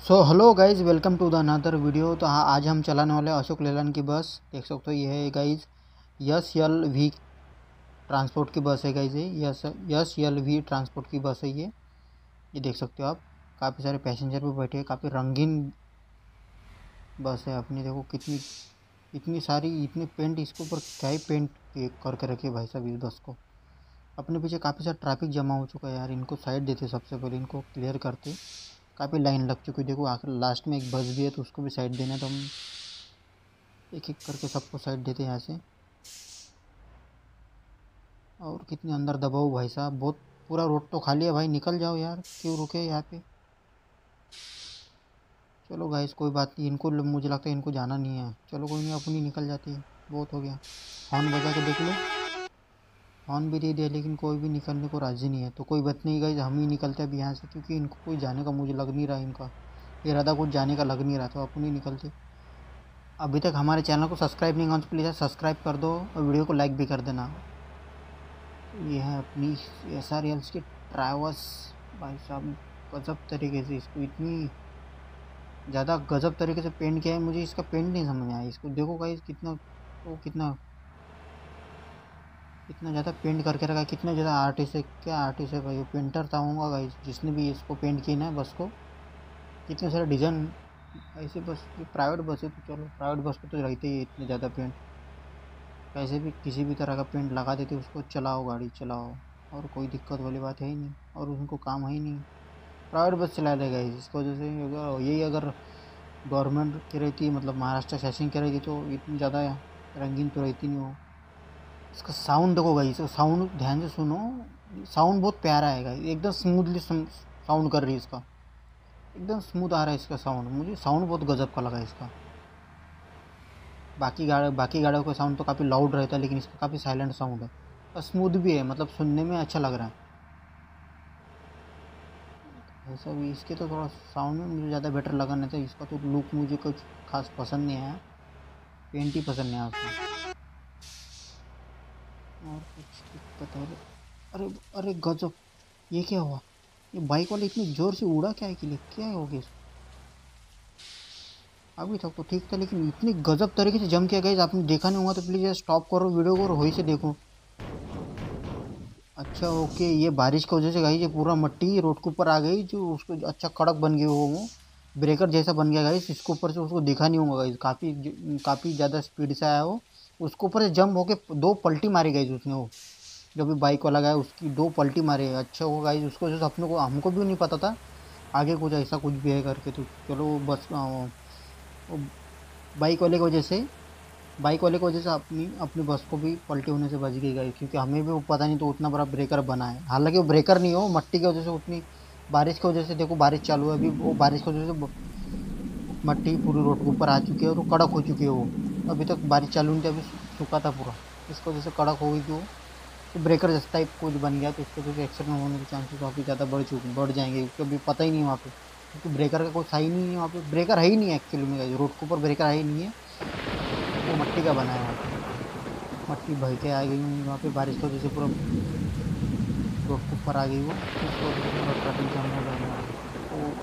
So hello guys welcome to the another video तो हाँ आज हम चलाने वाले अशोक लेलन की बस। देख सकते हो, ये है guys S L V transport की बस है गाइज़ ये। S S L V transport की बस है ये। ये देख सकते हो आप, काफ़ी सारे पैसेंजर भी बैठे हैं, काफ़ी रंगीन बस है अपनी। देखो कितनी, इतनी सारी, इतनी पेंट इसके ऊपर क्या ही पेंट करके रखी भाई साहब इस बस को। अपने पीछे काफ़ी सारा ट्रैफ़िक जमा हो चुका है यार, इनको साइड देते सबसे पहले, इनको क्लियर करते काफ़ी लाइन लग चुकी है। देखो, आखिर लास्ट में एक बस भी है तो उसको भी साइड देना है तो हम एक एक करके सबको साइड देते हैं यहाँ से और कितने अंदर दबाओ भाई साहब, बहुत पूरा रोड तो खाली है भाई, निकल जाओ यार, क्यों रुके यहाँ पे? चलो गाइस कोई बात नहीं, इनको मुझे लगता है इनको जाना नहीं है। चलो कोई नहीं, अपनी निकल जाती है, बहुत हो गया। हॉर्न बजा के देख लो। हॉर्न भी दे दिया लेकिन कोई भी निकलने को राज़ी नहीं है। तो कोई बात नहीं गई हम ही निकलते अभी यहाँ से, क्योंकि इनको कोई जाने का मुझे लग नहीं रहा इनका। इरादा कुछ जाने का लग नहीं रहा तो अपन ही निकलते। अभी तक हमारे चैनल को सब्सक्राइब नहीं किया तो प्लीज़ सब्सक्राइब कर दो और वीडियो को लाइक भी कर देना। ये है अपनी एस आर एल्स की ट्रैवल्स भाई साहब, गज़ब तरीके से इसको इतनी ज़्यादा गज़ब तरीके से पेंट किया है, मुझे इसका पेंट नहीं समझ आया। इसको देखो गाइस कितना, वो कितना इतना ज़्यादा पेंट करके रखा है, कितना ज़्यादा आर्टिस्ट है, क्या आर्टिस्ट है भाई पेंटर था होगा भाई, जिसने भी इसको पेंट किया ना बस को। कितने सारे डिज़ाइन ऐसे बस प्राइवेट बस है तो चलो प्राइवेट बस को तो रहते ही इतने ज़्यादा पेंट कैसे भी किसी भी तरह का पेंट लगा देते, उसको चलाओ गाड़ी, चलाओ, और कोई दिक्कत वाली बात है ही नहीं, और उनको काम है ही नहीं। प्राइवेट बस चला देगा इसकी वजह से यही अगर गवर्नमेंट की रहती मतलब महाराष्ट्र शासन की रहती तो इतनी ज़्यादा रंगीन तो रहती नहीं हो। इसका साउंड देखो भाई इसका साउंड ध्यान से सुनो। साउंड बहुत प्यारा है एकदम स्मूथली साउंड कर रही है इसका। एकदम स्मूथ आ रहा है इसका साउंड मुझे साउंड बहुत गजब का लगा इसका। बाकी गाड़ बाकी गाड़ियों का साउंड तो काफ़ी लाउड रहता है, लेकिन इसका काफ़ी साइलेंट साउंड है। और स्मूथ भी है मतलब सुनने में अच्छा लग रहा है। ऐसा भी, इसके तो थोड़ा साउंड में मुझे ज़्यादा बेटर लगा नहीं था। इसका तो लुक मुझे कुछ खास पसंद नहीं आया। पेंट ही पसंद नहीं आया उसमें और कुछ दिक्कत है अरे अरे गजब, ये क्या हुआ? ये बाइक वाले इतनी ज़ोर से उड़ा क्या है के लिए? क्या हो गया अभी तक तो ठीक था, लेकिन इतनी गजब तरीके से जम किया गया आपने देखा नहीं हुआ तो प्लीज़ स्टॉप करो वीडियो को और वही से देखो। अच्छा ओके ये बारिश की वजह से गई ये पूरा मट्टी रोड के ऊपर आ गई, जो उसको अच्छा कड़क बन गई वो ब्रेकर जैसा बन गया गाइस इसके ऊपर से उसको देखा नहीं होगा गाइस काफ़ी काफ़ी ज़्यादा स्पीड से आया वो। उसके ऊपर से जंप होके दो पलटी मारी गई उसने वो। जो भी बाइक वाला गया उसकी दो पलटी मारी। अच्छा वो गाइज़ उसको जो अपने को, हमको भी नहीं पता था। आगे कुछ ऐसा कुछ भी है करके तो चलो बस बाइक वाले की वजह से बाइक वाले की वजह से अपनी अपनी बस को भी पलटी होने से बच गई गई क्योंकि हमें भी पता नहीं तो उतना बड़ा ब्रेकर बना है। हालाँकि वो ब्रेकर नहीं हो, मट्टी की वजह से उतनी, बारिश की वजह से देखो बारिश चालू है अभी, वो बारिश की वजह से मट्टी पूरी रोड के ऊपर आ चुकी है और कड़क हो चुकी है वो। अभी तक बारिश चालू नहीं थी, अभी सूखा था पूरा। इसको जैसे कड़क हो गई थी वो तो ब्रेकर जैसा टाइप कुछ बन गया तो उसके से एक्सीडेंट होने के चांसेस काफ़ी ज़्यादा बढ़ चुके बढ़ जाएँगे, क्योंकि अभी पता ही नहीं वहाँ पे। क्योंकि ब्रेकर का कोई सही नहीं है वहाँ पे। ब्रेकर है ही नहीं है एक्चुअली में रोड के ऊपर ब्रेकर है ही नहीं है। वो मट्टी का बना है वहाँ पे। मट्टी बह के आ गई वहाँ पर बारिश की वजह से पूरा रोड के ऊपर आ गई वो, उसकी पूरा ट्रैफ़िक जाम हो जाएगा तो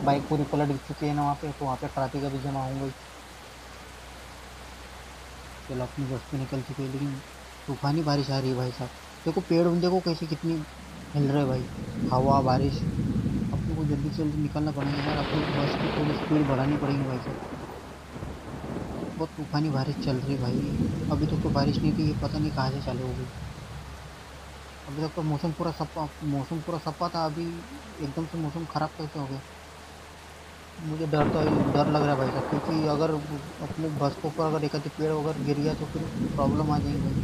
बाइक पूरी पलट चुकी है ना वहाँ पर तो वहाँ पर ट्रैफ़िक अभी जमा होंगे चलो, अपनी बस पे निकल चुके हैं, लेकिन तूफ़ानी बारिश आ रही है भाई साहब। देखो, पेड़ देखो कैसे कितनी हिल रहे भाई। हवा, बारिश। अपने को जल्दी से जल्दी निकलना पड़ेगा यार, अपनी बस की थोड़ी स्पीड बढ़ानी पड़ेगी भाई साहब। बहुत तूफ़ानी बारिश चल रही है भाई। अभी तक तो बारिश नहीं थी ये पता नहीं कहाँ से चालू हो गई। अभी तक तो मौसम पूरा सपा, मौसम पूरा सपा था, अभी एकदम से मौसम ख़राब कैसे हो गया? मुझे डर तो डर लग रहा है भाई साहब, क्योंकि अगर अपने बस के ऊपर अगर एक आधी पेड़ अगर गिर गया तो फिर प्रॉब्लम आ जाएगी। भाई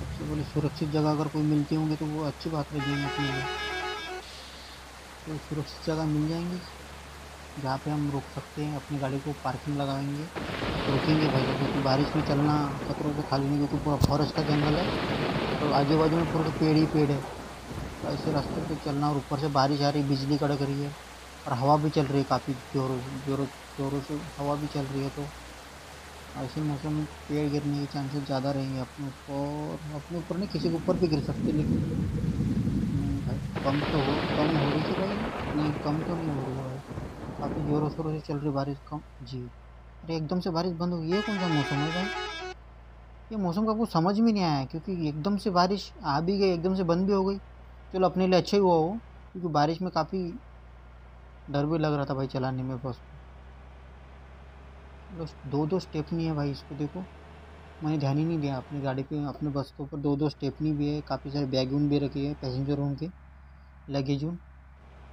सबसे बड़ी सुरक्षित जगह अगर कोई मिलती होंगी तो वो अच्छी बात रहेगी अपने लिए तो सुरक्षित जगह मिल जाएँगी, जहाँ पे हम रुक सकते हैं, अपनी गाड़ी को पार्किंग लगाएँगे। रुकेंगे भाई साहब, क्योंकि बारिश में चलना खतरों से खाली नहीं, क्योंकि पूरा फॉरेस्ट का जंगल है। तो आजू बाजू में पूरा पेड़ ही पेड़ है। ऐसे रास्ते पे चलना और ऊपर से बारिश आ रही, बिजली कड़क रही है। और हवा भी चल रही है काफ़ी जोरों जोरों जोरों से, हवा भी चल रही है तो ऐसे मौसम में पेड़ गिरने के चांसेस ज़्यादा रहेंगे अपने ऊपर अपने ऊपर नहीं, किसी के ऊपर भी गिर सकते, लेकिन भाई कम तो हो, कम हो रही थी भाई, नहीं, कम तो नहीं हो रही है काफ़ी ज़ोरों, शोरों से चल रही बारिश, कम, जी। अरे एकदम से बारिश बंद हो गई, ये कौन सा मौसम है भाई? ये मौसम का कुछ समझ में नहीं आया, क्योंकि एकदम से बारिश आ भी गई, एकदम से बंद भी हो गई। चलो अपने लिए अच्छा ही हुआ हो क्योंकि बारिश में काफ़ी डर भी लग रहा था भाई चलाने में बस। बस दो दो स्टेपनी है भाई इसको देखो। मैंने ध्यान ही नहीं दिया अपनी गाड़ी पे, अपने बस के ऊपर दो दो स्टेपनी भी है। काफ़ी सारे बैग उन भी रखे हैं पैसेंजर के लगेज उन।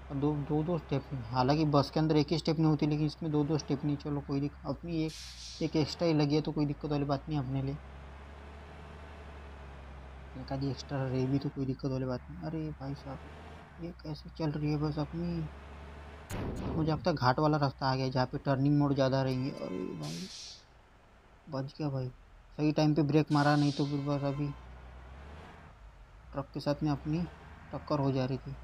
और दो दो दो स्टेपनी हालाँकि बस के अंदर एक ही स्टेपनी होती, लेकिन इसमें दो दो स्टेपनी चलो कोई दिक्कत, अपनी एक एक एक्स्ट्रा ही लगी है तो कोई दिक्कत वाली बात नहीं अपने लिए। एक्स्ट्रा रही भी तो कोई दिक्कत वाली बात नहीं। अरे भाई साहब, ये कैसे चल रही है बस अपनी? मुझे अब तक घाट वाला रास्ता आ गया जहाँ पे टर्निंग मोड ज़्यादा रहेंगे। अरे भाई, बच गया भाई। सही टाइम पे ब्रेक मारा, नहीं तो फिर बस अभी ट्रक के साथ में अपनी टक्कर हो जा रही थी।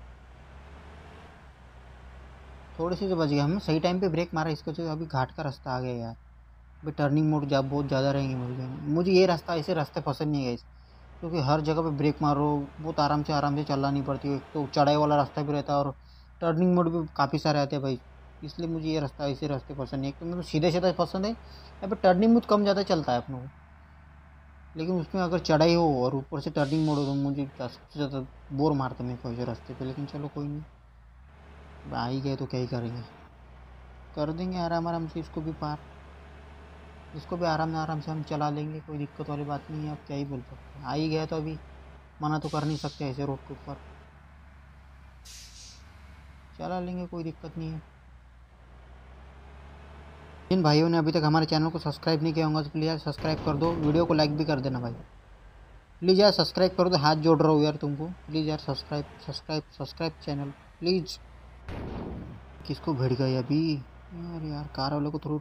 थोड़े से तो बच गया। हमें सही टाइम पे ब्रेक मारा, इसको तो अभी घाट का रास्ता आ गया यार। अभी टर्निंग मोड जा, बहुत ज़्यादा रहेंगे मुझे मुझे ये रास्ता, ऐसे रास्ते पसंद नहीं है क्योंकि हर जगह पे ब्रेक मारो, बहुत आराम से आराम से चलना पड़ती। है तो चढ़ाई वाला रास्ता भी रहता है और टर्निंग मोड भी काफ़ी सारे आते हैं भाई। इसलिए मुझे ये रास्ता ऐसे रास्ते पसंद है एक तो मुझे सीधे सीधे पसंद है। या फिर टर्निंग मोड कम ज़्यादा चलता है अपनों को। लेकिन उसमें अगर चढ़ाई हो और ऊपर से टर्निंग मोड हो तो मुझे सबसे ज़्यादा बोर मारते मेरे को ऐसे रास्ते पर लेकिन चलो कोई नहीं। आ ही गए तो क्या ही करेंगे। कर देंगे आराम आराम से इसको भी पार। इसको भी आराम आराम से हम चला लेंगे, कोई दिक्कत वाली बात नहीं है। अब क्या ही बोल सकते हैं। आ ही गया तो अभी। मना तो कर नहीं सकते ऐसे रोड के ऊपर। चला लेंगे, कोई दिक्कत नहीं है। जिन भाइयों ने अभी तक हमारे चैनल को सब्सक्राइब नहीं किया होगा तो प्लीज़ सब्सक्राइब कर दो, वीडियो को लाइक भी कर देना भाई। प्लीज़ यार, सब्सक्राइब कर दो हाथ जोड़ रहा हूँ यार तुमको। प्लीज़ यार, subscribe subscribe subscribe channel, please. किसको भिड़ गए अभी? यार यार, कार वाले को थोड़ा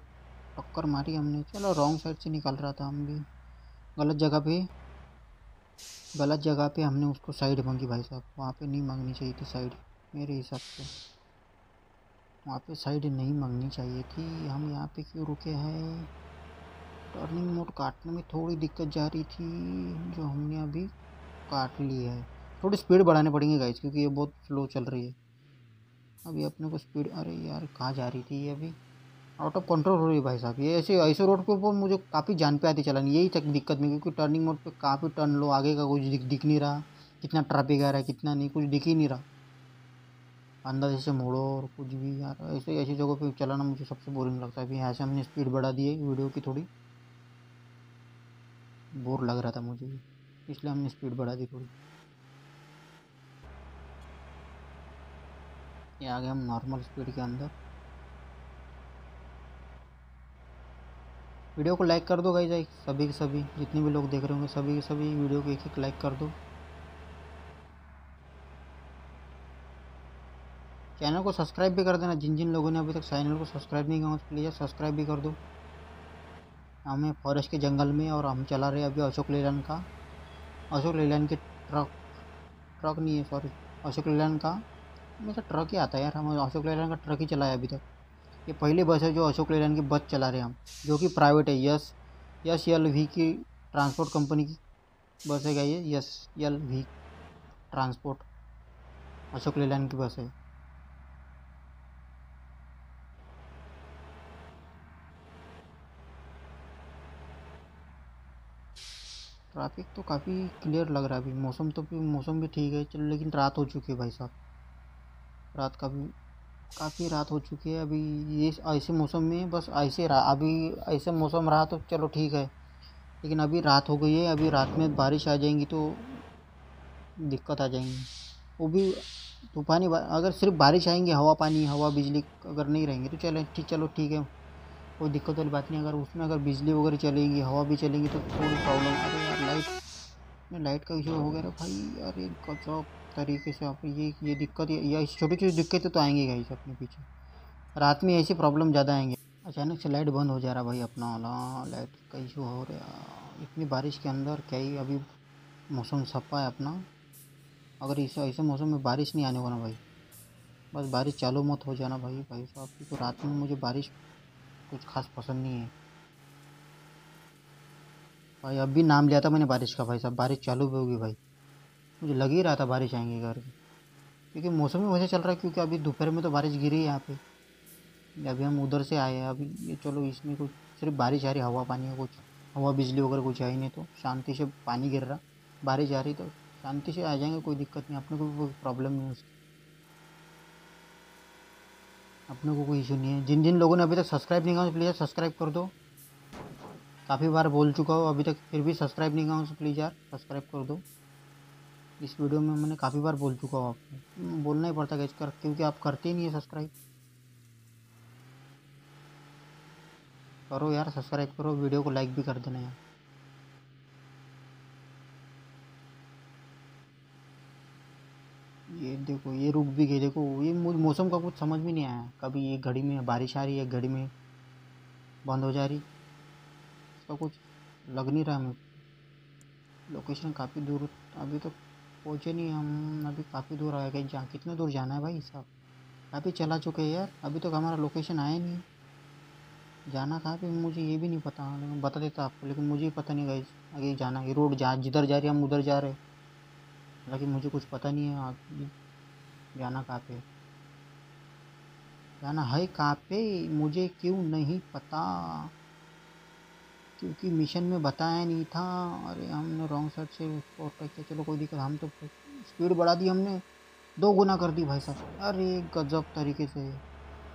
टक्कर मारी हमने। चलो रॉन्ग साइड से निकल रहा था हम भी। गलत जगह पे, गलत जगह पे हमने उसको साइड मांगी भाई साहब। वहाँ पे नहीं मांगनी चाहिए थी साइड मेरे हिसाब से। वहाँ पे साइड नहीं मांगनी चाहिए थी हम यहाँ पे क्यों रुके हैं? टर्निंग मोड काटने में थोड़ी दिक्कत जा रही थी, जो हमने अभी काट ली है। थोड़ी स्पीड बढ़ाने पड़ेंगे गाइस क्योंकि ये बहुत स्लो चल रही है। अभी अपने को स्पीड अरे यार, कहाँ जा रही थी ये अभी? आउट ऑफ़ कंट्रोल हो रही है भाई साहब। ये ऐसे ऐसे रोड के ऊपर मुझे काफ़ी जान पे आती चलानी। यही तक दिक्कत नहीं, क्योंकि टर्निंग मोड पे काफ़ी टर्न लो आगे का कुछ दिख दिख नहीं रहा। कितना ट्रैफ़िक आ रहा है, कितना नहीं, कुछ दिख ही नहीं रहा। अंदर जैसे मोड़ो और कुछ भी यार, ऐसे, ऐसी जगहों पे चलाना मुझे सबसे बोरिंग लगता है। ऐसे हमने स्पीड बढ़ा दी है वीडियो की थोड़ी। बोर लग रहा था मुझे इसलिए हमने स्पीड बढ़ा दी थोड़ी। ये आ गए हम नॉर्मल स्पीड के अंदर। वीडियो को लाइक कर दो गाइज़ सभी के सभी, जितने भी लोग देख रहे होंगे, सभी के सभी वीडियो को एक एक लाइक कर दो। चैनल को सब्सक्राइब भी कर देना। जिन जिन लोगों ने अभी तक चैनल को सब्सक्राइब नहीं किया प्लीज़ सब्सक्राइब भी कर दो। हमें फॉरेस्ट के जंगल में और हम चला रहे हैं अभी अशोक लेलैंड का। अशोक लेलैंड के ट्रक ट्रक नहीं है, सॉरी, अशोक लेलैंड का। मतलब ट्रक ही आता है यार, हम अशोक लेलैंड का ट्रक ही चलाया अभी तक। ये पहली बस है जो अशोक लेलैंड की बस चला रहे हैं हम, जो कि प्राइवेट है। यस यस एल वी की ट्रांसपोर्ट कंपनी की बस है क्या ये? S L V transport, Ashok Leyland की बस है। ट्रैफ़िक तो काफ़ी क्लियर लग रहा है अभी। मौसम तो भी मौसम भी ठीक है, चलो, लेकिन रात हो चुकी है भाई साहब। रात का भी काफ़ी रात हो चुकी है अभी। ये ऐसे मौसम में बस ऐसे रहा। अभी ऐसे मौसम रहा तो चलो ठीक है, लेकिन अभी रात हो गई है। अभी रात में बारिश आ जाएँगी तो दिक्कत आ जाएँगी। वो भी तूफानी अगर सिर्फ़ बारिश आएँगी, हवा पानी, हवा बिजली अगर नहीं रहेंगे तो चले ठीक चलो ठीक है। कोई दिक्कत वाली बात नहीं अगर उसमें अगर बिजली वगैरह चलेगी, हवा भी चलेगी तो थोड़ी प्रॉब्लम अरे यार लाइट लाइट का इशू हो गया भाई। अरे गजब तरीके से आप ये ये दिक्कत या छोटी छोटी दिक्कतें तो आएँगी गाइस अपने पीछे। रात में ऐसी प्रॉब्लम ज़्यादा आएँगे। अचानक से लाइट बंद हो जा रहा भाई अपना। वाला लाइट का इशू हो रहा है। इतनी बारिश के अंदर क्या ही अभी मौसम सफ़ा है अपना। अगर इस ऐसे मौसम में बारिश नहीं आने वाला भाई। बस बारिश चालू मत हो जाना भाई। भाई साहब तो रात में मुझे बारिश कुछ खास पसंद नहीं है। भाई अभी नाम लिया था मैंने बारिश का, भाई साहब। बारिश चालू भी होगी, भाई। मुझे लग ही रहा था बारिश आएँगी करके क्योंकि मौसम ही वैसे चल रहा है, क्योंकि अभी दोपहर में तो बारिश गिरी है यहाँ पे। अभी हम उधर से आए हैं। अभी ये चलो, इसमें कुछ सिर्फ़ बारिश आ रही हवा पानी है कुछ। हवा, बिजली वगैरह कुछ ही नहीं तो शांति से पानी गिर रहा। बारिश आ रही तो शांति से आ जाएँगे, कोई दिक्कत नहीं। अपने को भी कोई प्रॉब्लम नहीं उसकी। अपने को कोई इशू नहीं है। जिन जिन लोगों ने अभी तक सब्सक्राइब नहीं किया प्लीज़ सब्सक्राइब कर दो। काफ़ी बार बोल चुका हूँ अभी तक, फिर भी सब्सक्राइब नहीं किया प्लीज़ यार सब्सक्राइब कर दो। इस वीडियो में मैंने काफ़ी बार बोल चुका हूँ आपको। बोलना ही पड़ता है कर, क्योंकि आप करते ही नहीं है सब्सक्राइब करो यार सब्सक्राइब करो वीडियो को लाइक भी कर देना यार। ये देखो, ये रुक भी गई। देखो, ये मुझे मौसम का कुछ समझ में नहीं आया। कभी एक घड़ी में बारिश आ रही है एक घड़ी में बंद हो जा रही। इसका कुछ लग नहीं रहा हमें। लोकेशन काफ़ी दूर, अभी तो पहुँचे नहीं हम। अभी काफ़ी दूर आए गए जहाँ कितने दूर जाना है भाई साहब? काफ़ी चला चुके हैं यार। अभी तक तो हमारा लोकेशन आया नहीं। जाना कहाँ पे मुझे ये भी नहीं पता। लेकिन बता देता आपको, लेकिन मुझे पता नहीं गई आगे जाना ये रोड जहाँ जिधर जा रही है, हम उधर जा रहे हालाँकि मुझे कुछ पता नहीं है आगे जाना कहाँ पे? जाना है कहाँ पे? मुझे क्यों नहीं पता। क्योंकि मिशन में बताया नहीं था। अरे, हमने रॉन्ग साइड से उसको अटैक किया। चलो, कोई दिक्कत, हम तो स्पीड बढ़ा दी हमने। दो गुना कर दी भाई साहब। अरे, गजब तरीके से।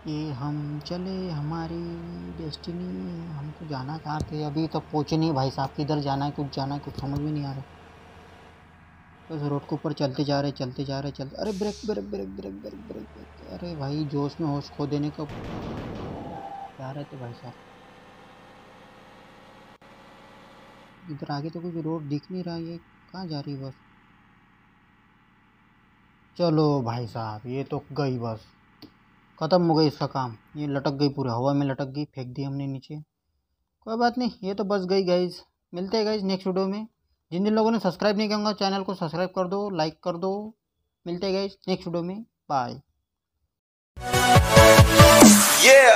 ये हम चले हमारी डेस्टिनी हमको जाना कहाँ थे अभी तक तो पहुँचे नहीं भाई साहब। किधर जाना है, कुछ जाना है, कुछ समझ में नहीं आ रहा। बस रोड के ऊपर चलते जा रहे, चलते जा रहे, चलते अरे brake brake brake brake brake brake अरे भाई, जोश में होश खो देने का जा रहे थे भाई साहब। इधर आगे तो कुछ रोड दिख नहीं रहा, ये कहाँ जा रही बस? चलो भाई साहब, ये तो गई बस। ख़त्म हो गई इसका काम। ये लटक गई पूरे, हवा में लटक गई, फेंक दी हमने नीचे। कोई बात नहीं, ये तो बस गई गाइज़ मिलते हैं गाइज़ नेक्स्ट वीडियो में। जिन जिन लोगों ने सब्सक्राइब नहीं किया चैनल को सब्सक्राइब कर दो, लाइक कर दो। मिलते गए नेक्स्ट वीडियो में। Bye Yeah.